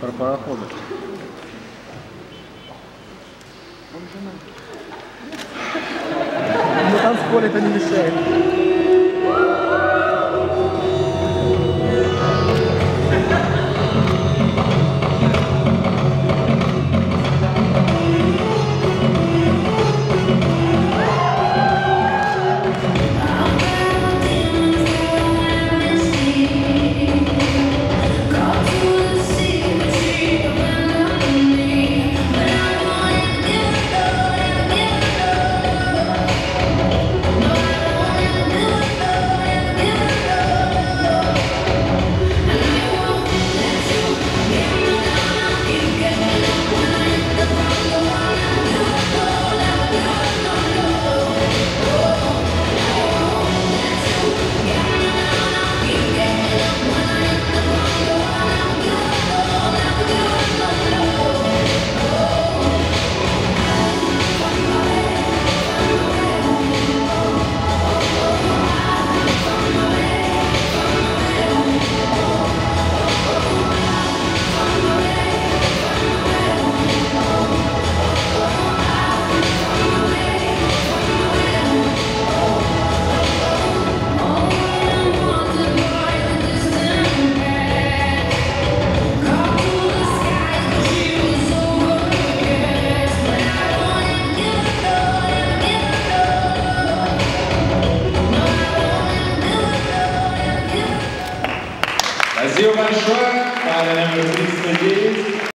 Про пароходы. На танцполе это не мешает. Спасибо большое. Парень номер 39.